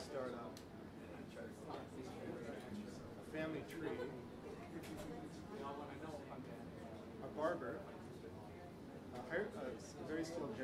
start a, a family tree, a barber, a, hair, a very skilled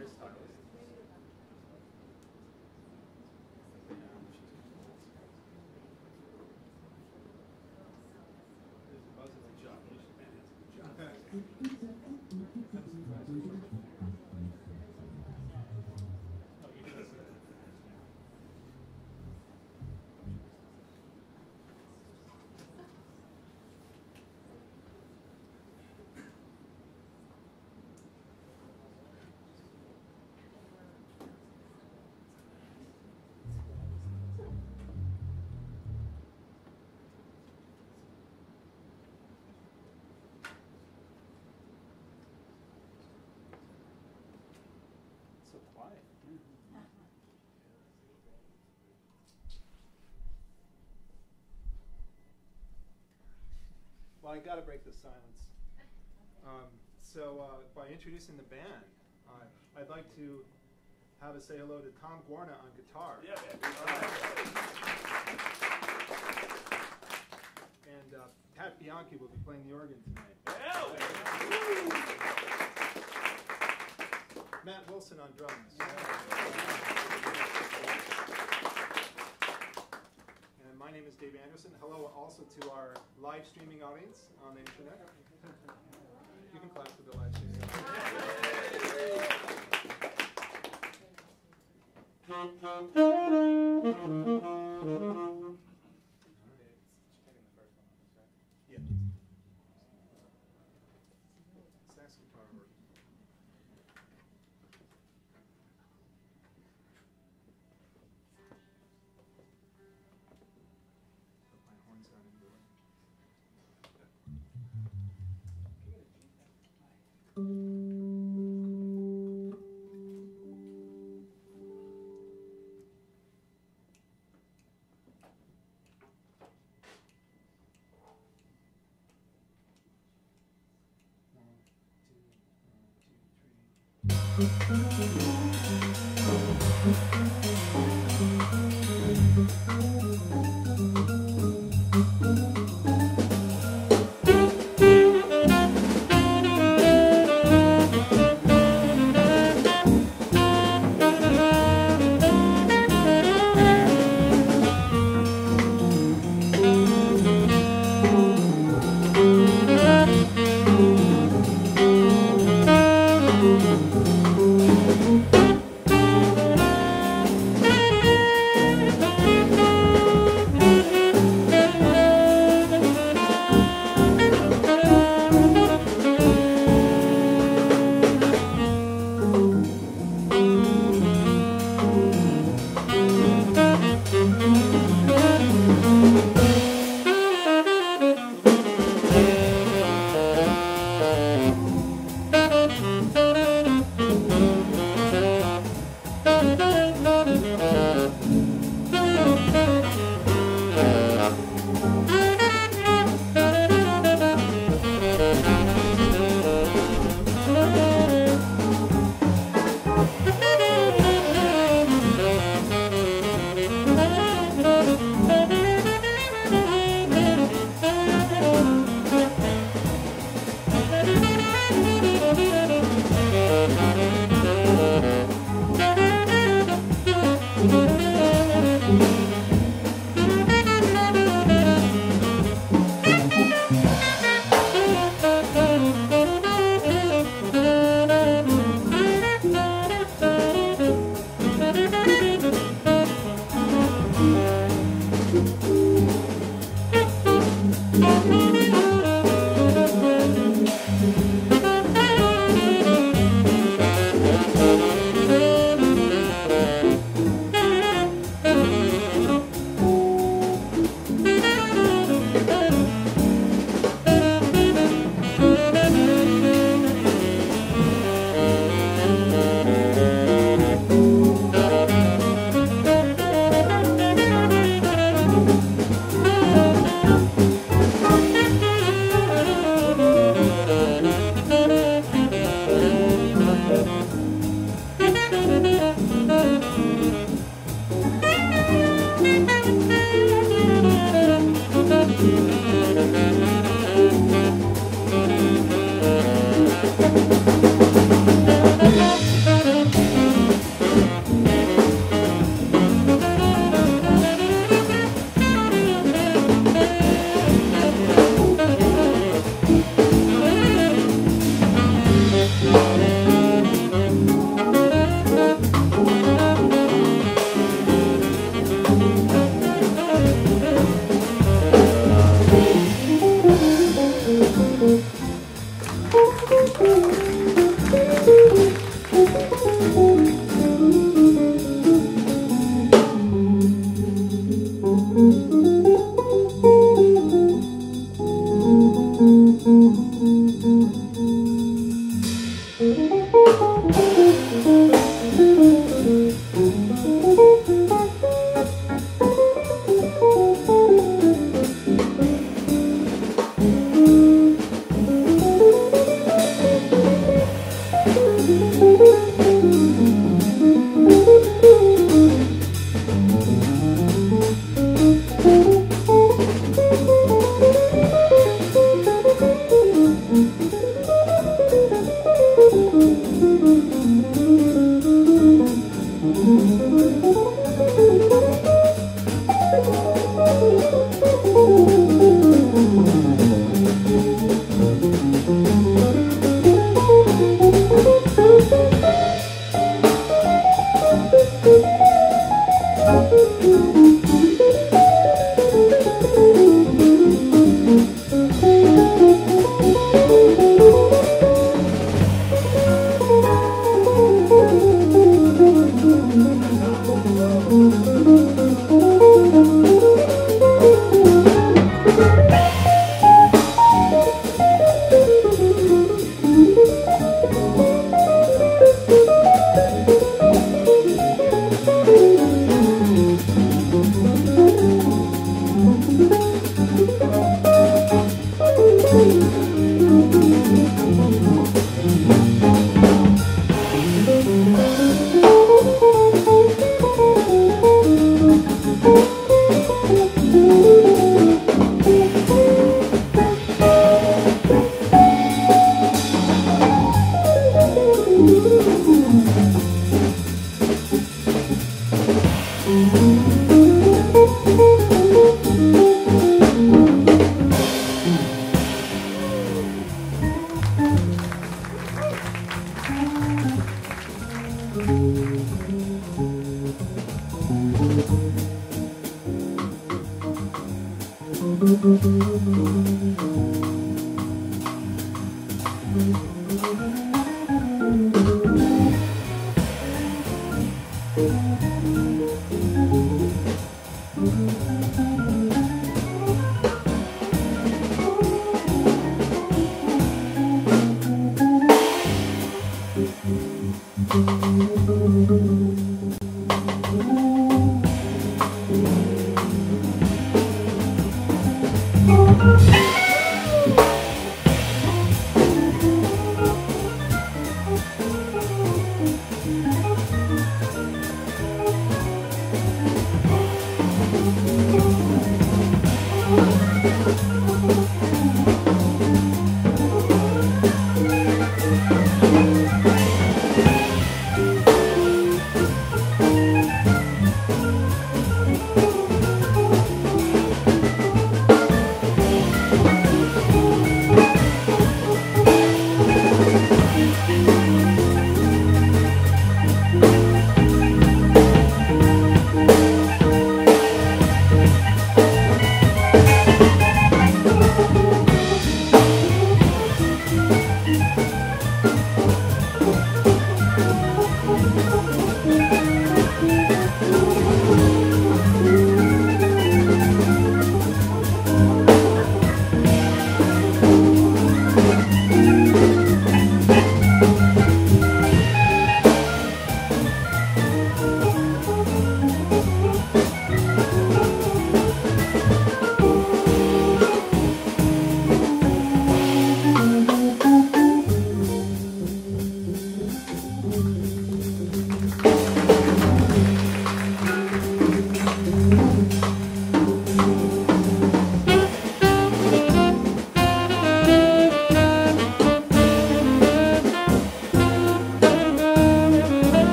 Well, I got to break the silence. Um, so, uh, by introducing the band, uh, I'd like to have us say hello to Tom Guarna on guitar. Yeah, And uh, Pat Bianchi will be playing the organ tonight. Matt Wilson on drums. My name is Dave Anderson. Hello also to our live streaming audience on the internet. You can clap for the live streaming. Two, one, Mm-hmm.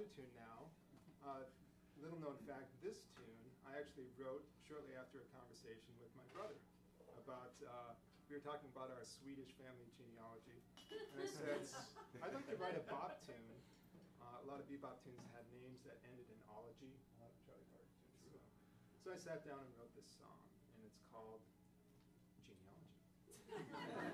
Another tune now. Uh, little known fact, this tune I actually wrote shortly after a conversation with my brother about, uh, we were talking about our Swedish family genealogy. And I said, I'd like to write a bop tune. Uh, a lot of bebop tunes had names that ended in ology, a lot of Charlie Parker tunes. So, so I sat down and wrote this song, and it's called Genealogy.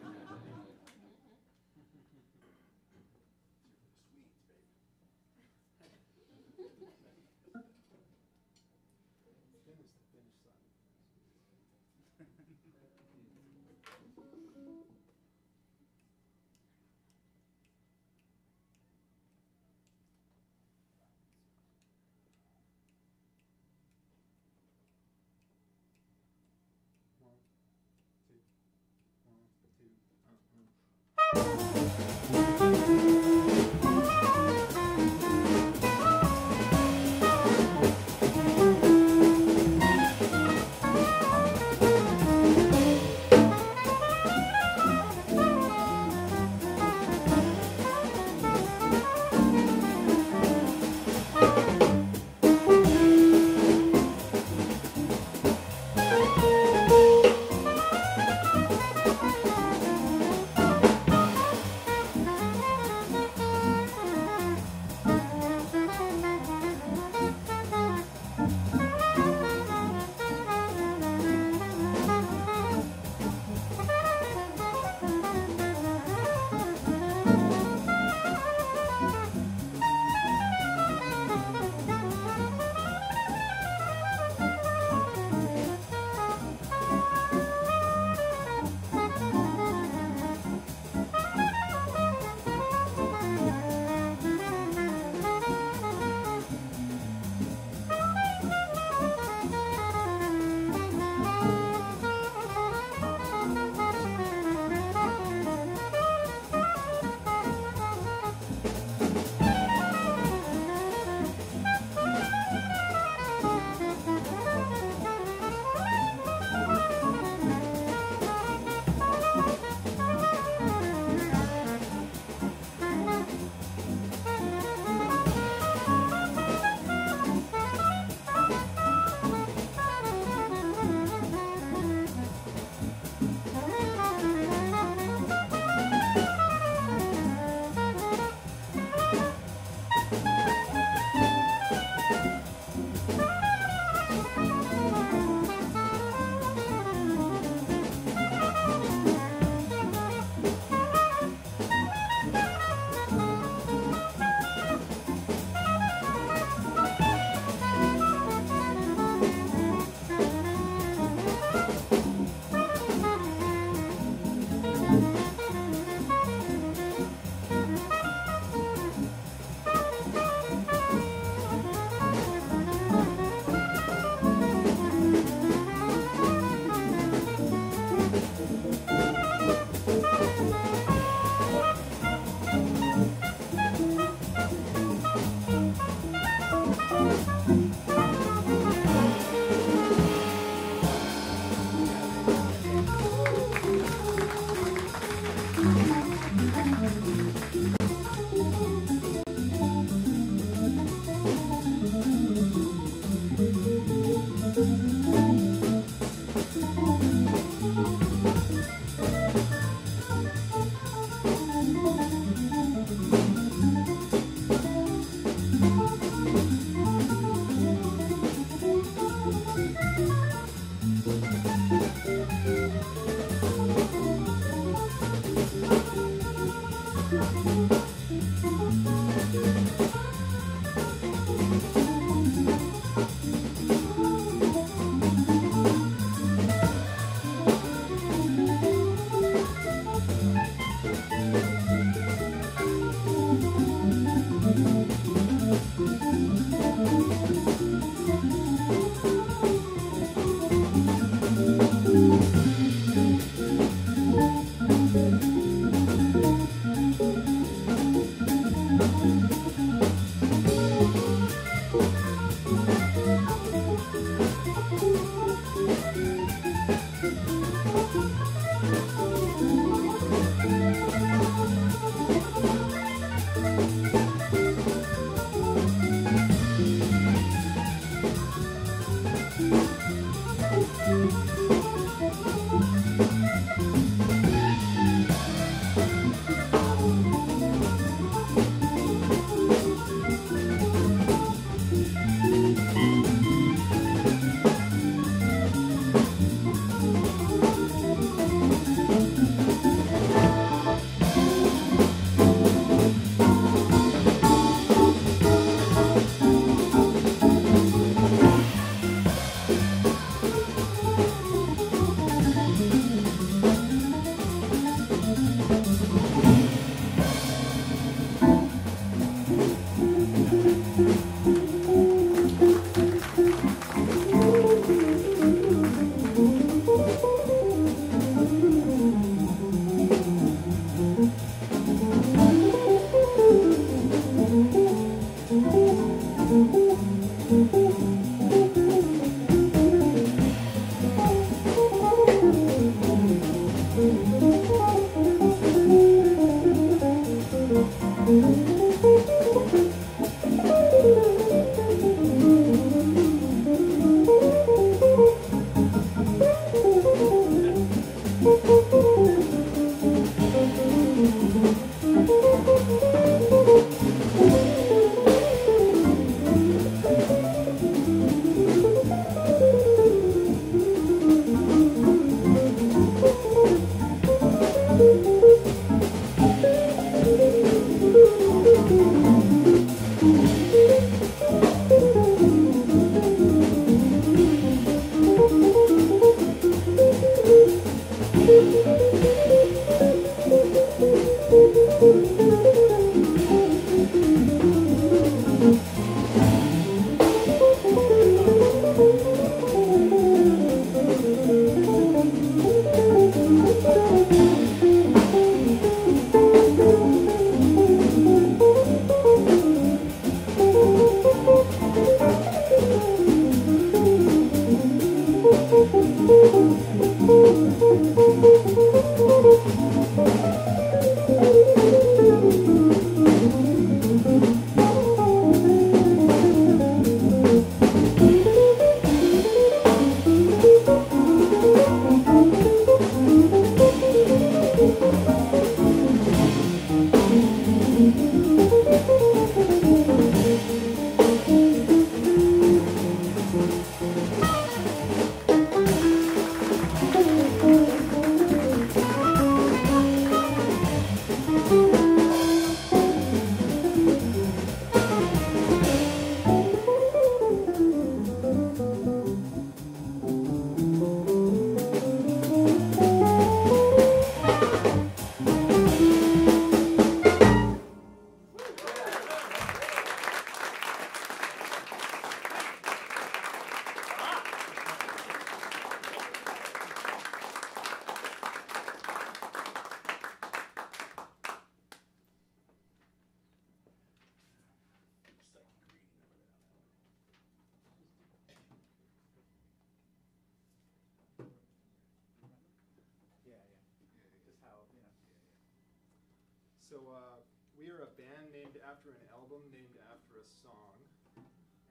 After an album named after a song,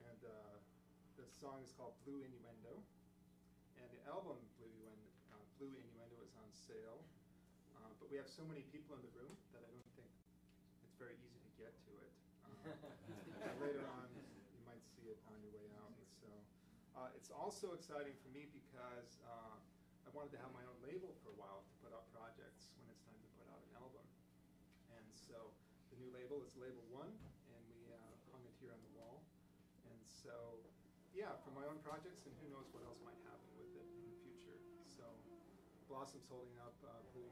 and uh, the song is called Blue Innuendo, and the album Blue Innuendo, uh, Blue Innuendo is on sale. Uh, but we have so many people in the room that I don't think it's very easy to get to it. Uh, later on, you might see it on your way out. So uh, it's also exciting for me because uh, I wanted to have my own label for a while to put out projects when it's time to put out an album. And so the new label Label One, and we uh, hung it here on the wall. And so, yeah, for my own projects, and who knows what else might happen with it in the future. So Blossom's holding up uh, Blue,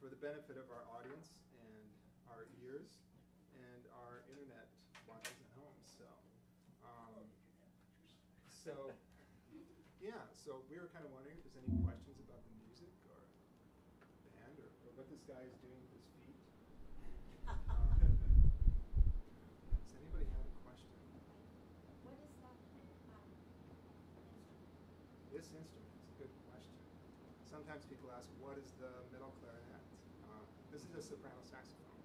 for the benefit of our audience and our ears and our internet watchers at home. So, um, so yeah. So we were kind of wondering if there's any questions about the music or the band or, or what this guy is doing with his feet. Uh, does anybody have a question? What is that um, instrument? This instrument is a good question. Sometimes people ask, what is the is a soprano saxophone.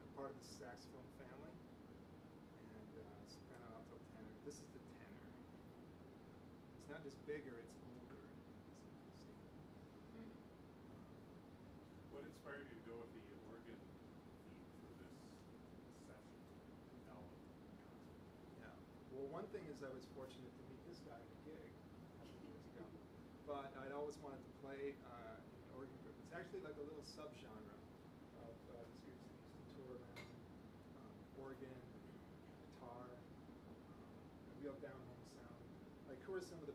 I'm part of the saxophone family, and uh, soprano, alto, tenor. This is the tenor. It's not just bigger; it's older. Hmm. What inspired you to go with the organ theme for this session? Yeah. Well, one thing is I was fortunate to meet this guy at a gig a couple years ago, but I'd always wanted to play uh, an organ group. It's actually like a little subgenre some of the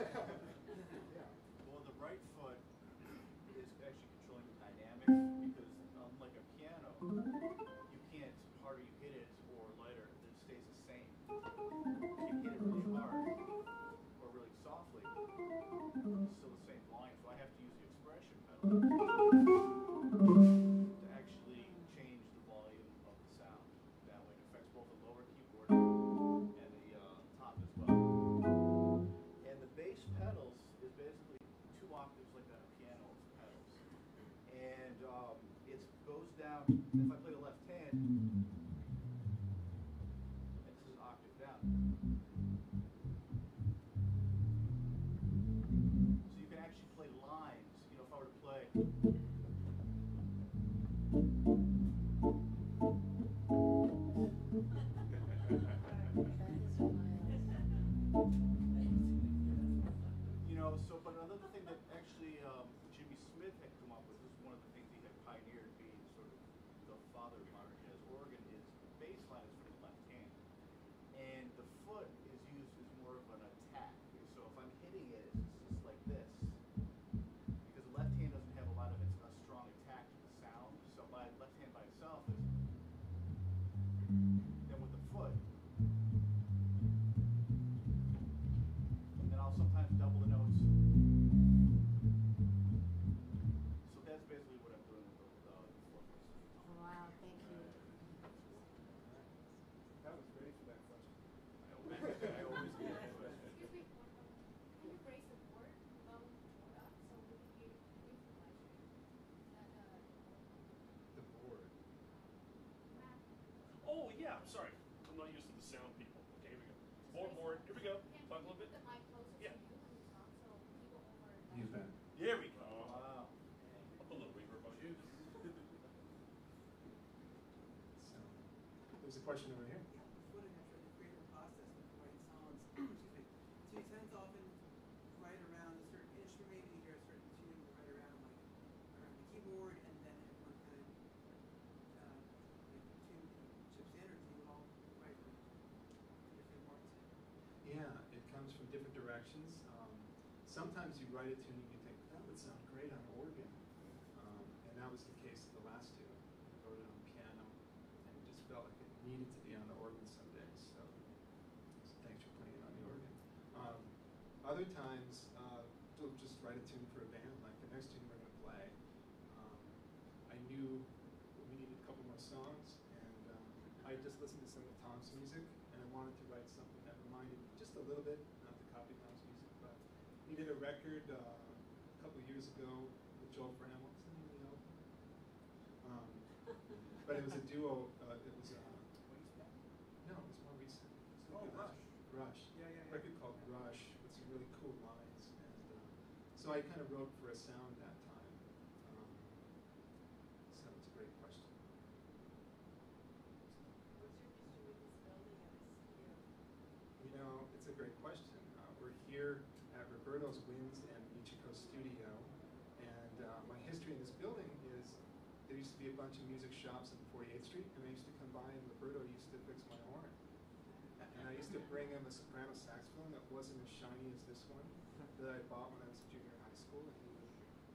Ha ha ha. Hum. directions. Um, sometimes you write it to an I kind of wrote for a sound that time. Um, so it's a great question. What's your history with this building and this studio? You know, it's a great question. Uh, we're here at Roberto's Winds and Michiko Studio, and uh, my history in this building is there used to be a bunch of music shops on 48th Street, and I used to come by, and Roberto used to fix my horn. And I used to bring him a soprano saxophone that wasn't as shiny as this one that I bought when I was a junior in high school, and he would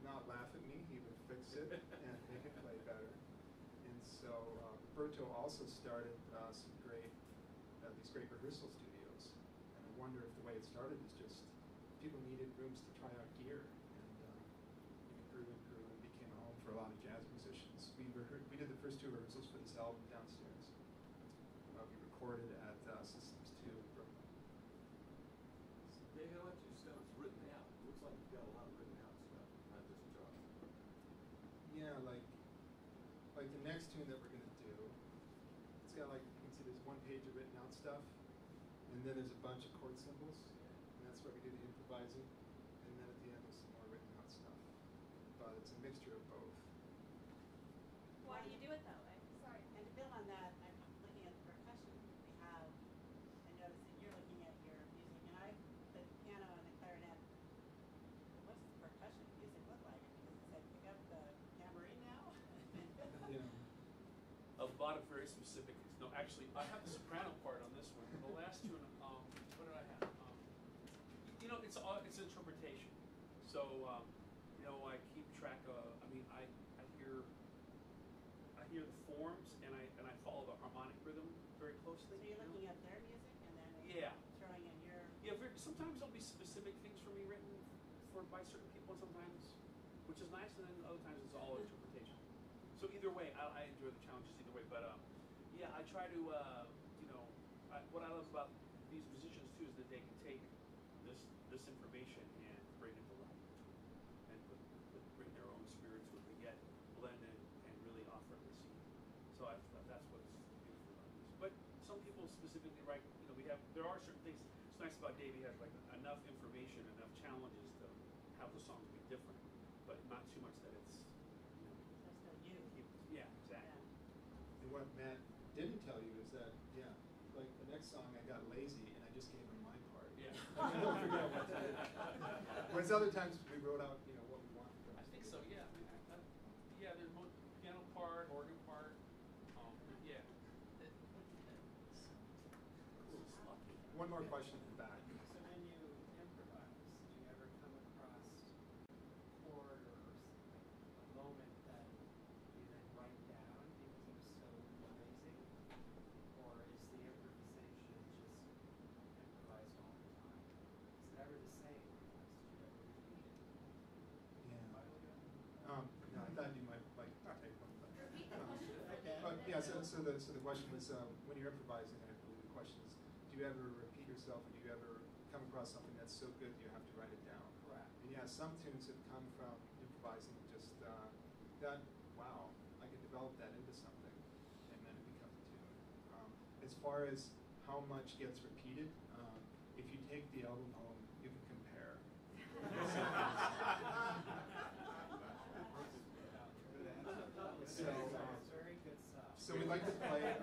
not laugh at me. He would fix it and make it play better. And so uh, also started uh, some great, uh, these great rehearsal studios. And I wonder if the way it started is just people needed rooms to try out gear, and uh, it grew and grew and became a home for a lot of jazz musicians. We rehe- we did the first two rehearsals for this album downstairs. Uh, we recorded at uh, Systems Two in Brooklyn. David, how much of your stuff is written out? Looks like you've got a lot of written out stuff, not just drawing. Yeah, like like the next tune that we're gonna do, it's got like you can see there's one page of written out stuff, and then there's a bunch of chord symbols, and that's where we do the improvising, and then at the end there's some more written out stuff. But it's a mixture of both. Why do you do it that way? Sorry. And to build on that, I'm looking at the percussion. We have, I noticed that you're looking at your music, and I, the piano and the clarinet, what's the percussion music look like? Does it say pick up the tambourine now? Yeah. a lot of very specific. No, actually, I have the soprano part on this one. The last tune, um, what did I have? Um, you know, it's all it's interpretation. So, um, you know, I keep track of. I mean, I I hear I hear the forms and I and I follow the harmonic rhythm very closely. So you're looking at their music and then Yeah. throwing in your. Yeah, very, sometimes there'll be specific things for me written for by certain people, and sometimes, which is nice, and then other times it's all interpretation. So either way, I, I enjoy the challenges either way. But um, yeah, I try to, uh, you know, I, what I love about these musicians too is that they can take this this information bring it to life, and put, put, bring their own spirit to it, and yet blend it and really offer it the scene. So I, that's what's beautiful about this. But some people specifically write, you know, we have there are certain things. It's nice about Dave. He has like enough information, enough challenges to have the songs be different, but not too much that it's, you know, There's no you. keep- yeah, exactly. And what Matt didn't tell you is that yeah, like the next song I got lazy and I just gave him my part. Yeah. I don't forget what to do. Whereas other times we wrote out you know what we wanted. from I think so. Yeah. I mean, I, I, yeah. There's mo- piano part, organ part. Um, yeah. It- it's- it's lucky. One more question in the back. So when you improvise, do you ever come across a chord or s- a moment that you then write down because it was so amazing? Or is the improvisation just improvised all the time? Is it ever the same? Did you ever repeat it? Yeah. Um, no, I thought you might like to take one. but- Repeat the question. Okay. But yeah, so, the, question was, um, when you're improvising, I believe the question is, do you ever repeat yourself, or do you ever come across something that's so good that you have to write it down? Correct. And yeah, some tunes have come from improvising, just, uh, that, wow, I can develop that into something, and then it becomes a tune. Um, as far as how much gets repeated, um, if you take the album home, you can compare. So, um, It's very good stuff. so we'd like to play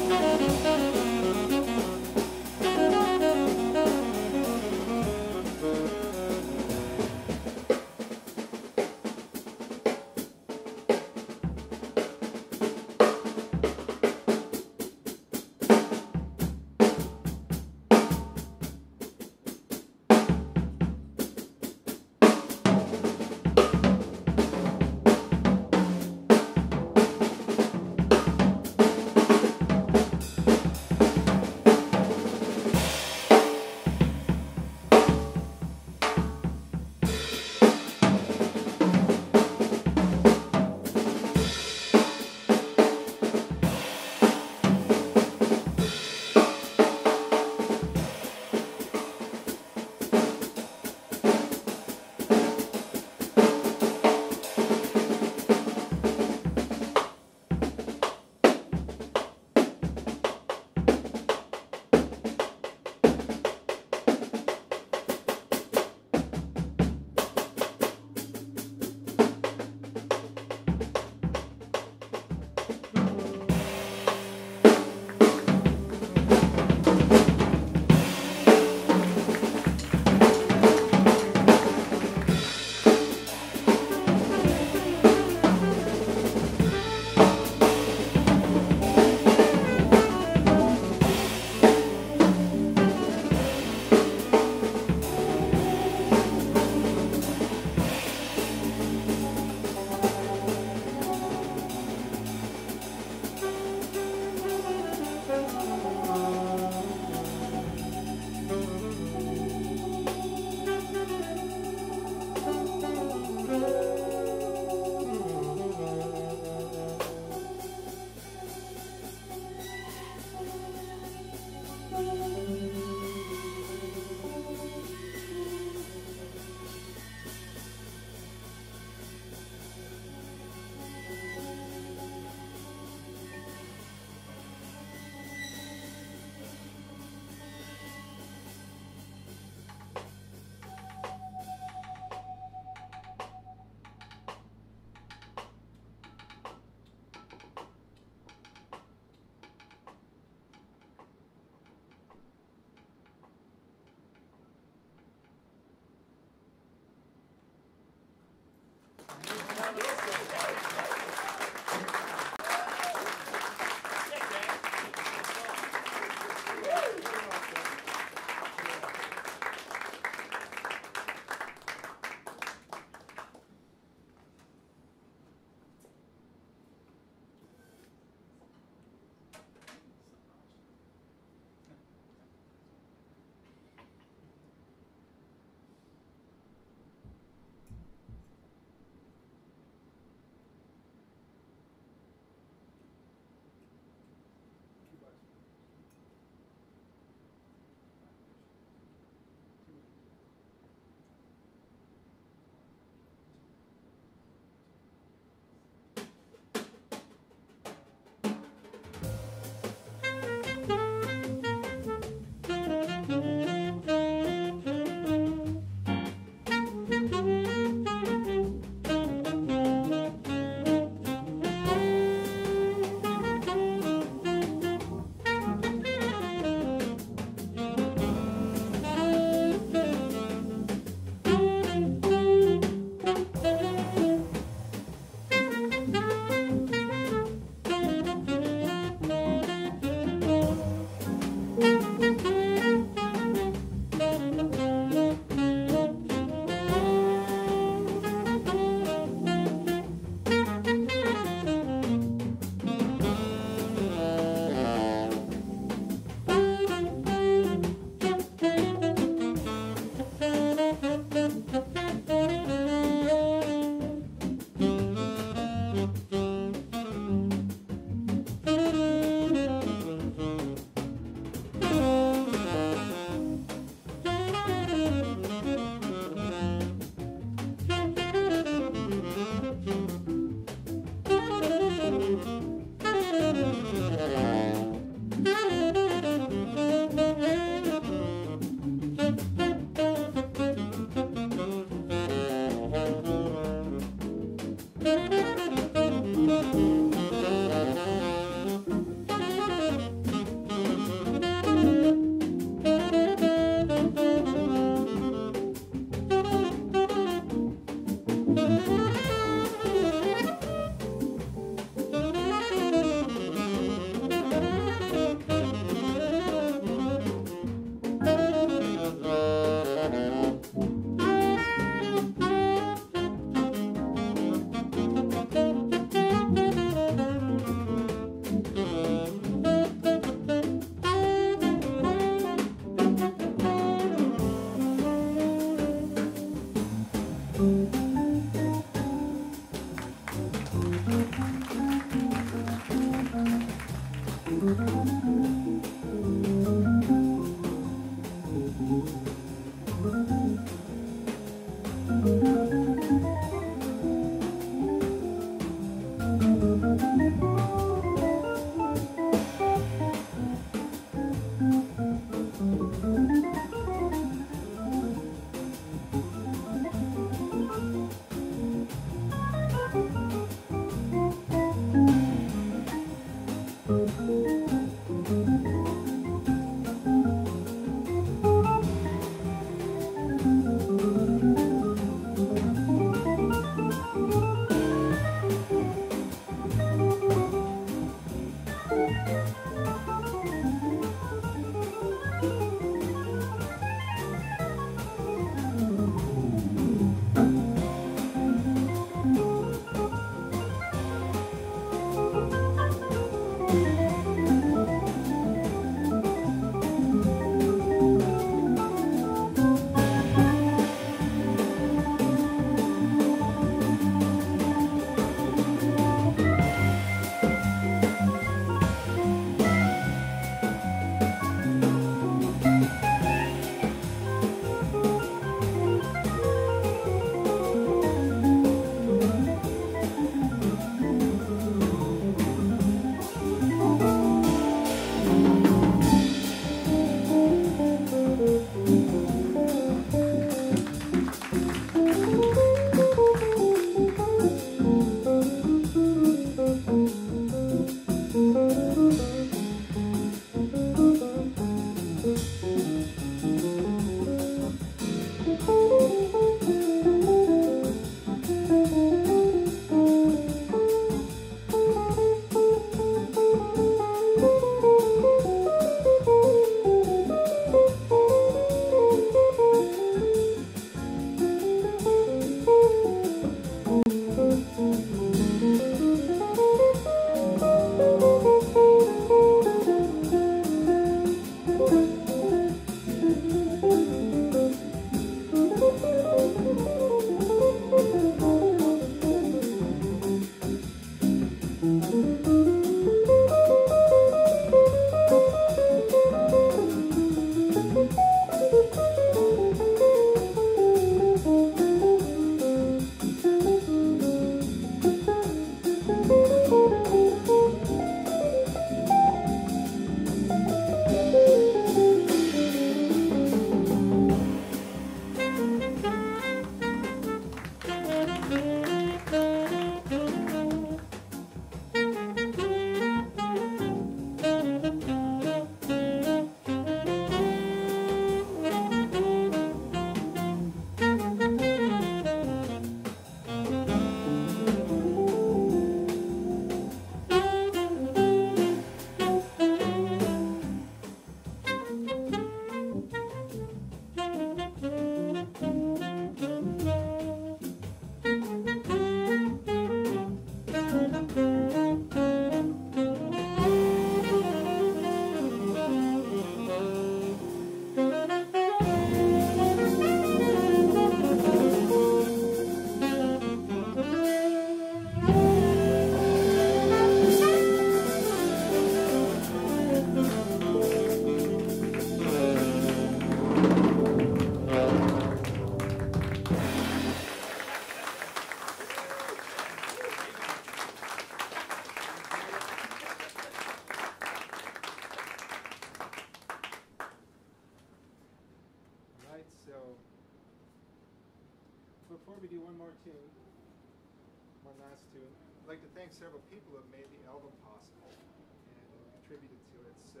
Several people have made the album possible and contributed to it. So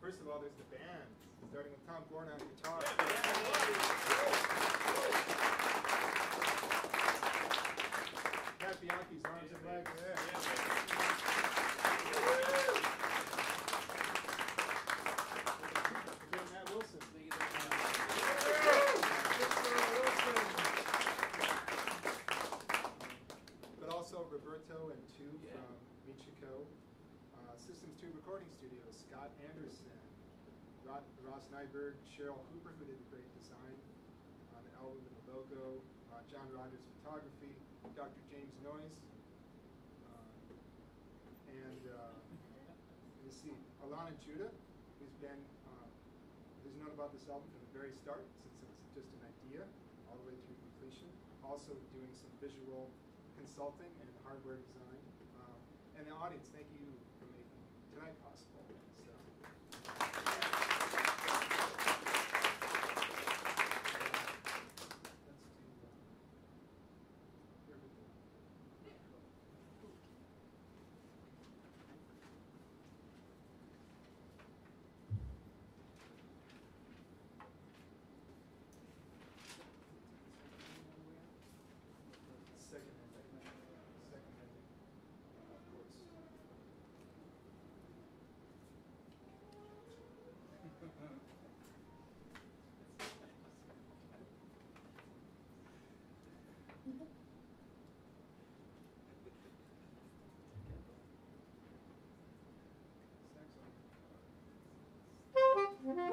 first of all, there's the band, starting with Tom Guarna on guitar. Pat Bianchi's arms and legs. Again, Matt Wilson. But also Roberto and two Yeah. from Michiko. Uh, Systems 2 Recording Studios, Scott Anderson, Rod, Ross Nyberg, Cheryl Hooper, who did a great design on the album and the logo, uh, John Rogers Photography, Dr. James Noyes, uh, and uh, you see Alana Judah, who's been uh, who's known about this album from the very start, since it was just an idea, all the way through completion. Also doing some visual consulting and hardware design. Um, and the audience, thank you for making tonight possible. Thank